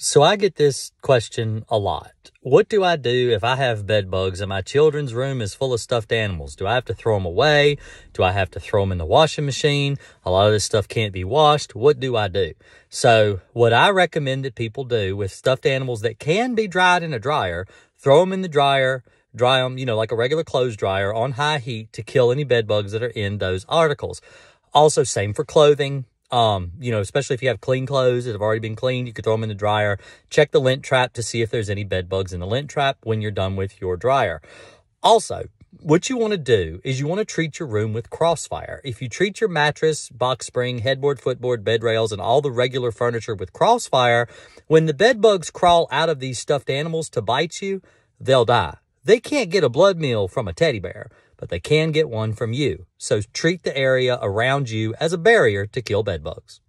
So I get this question a lot. What do I do if I have bed bugs and my children's room is full of stuffed animals? Do I have to throw them away? Do I have to throw them in the washing machine? A lot of this stuff can't be washed. What do I do? So what I recommend that people do with stuffed animals that can be dried in a dryer, throw them in the dryer, dry them, you know, like a regular clothes dryer on high heat to kill any bed bugs that are in those articles. Also, same for clothing. Um, you know, especially if you have clean clothes that have already been cleaned, you could throw them in the dryer. Check the lint trap to see if there's any bed bugs in the lint trap when you're done with your dryer. Also, what you want to do is you want to treat your room with crossfire. If you treat your mattress, box spring, headboard, footboard, bed rails, and all the regular furniture with crossfire, when the bed bugs crawl out of these stuffed animals to bite you, they'll die. They can't get a blood meal from a teddy bear, but they can get one from you. So treat the area around you as a barrier to kill bed bugs.